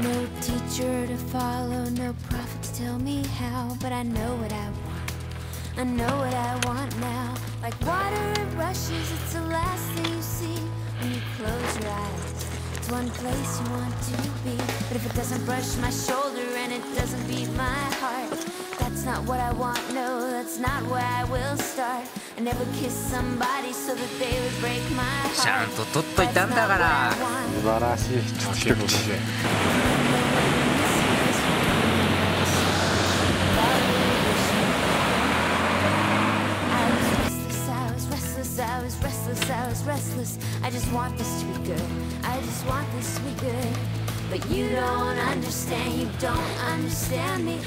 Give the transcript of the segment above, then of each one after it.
No teacher to follow, no prophet to tell me how, but I know what I want. I know what I want now. Like water, it rushes, it's the last thing you see when you close your eyes. It's one place you want to be. But if it doesn't brush my shoulder and it doesn't beat my heart, that's not what I want, no, that's not where I will start. I never kissed somebody so that they would break my ちゃん heart. と取っといたんだから That's not what I want. 素晴らしい Restless, I just want this to be good. I just want this to be good. But you don't understand, you don't understand me.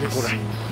你过来。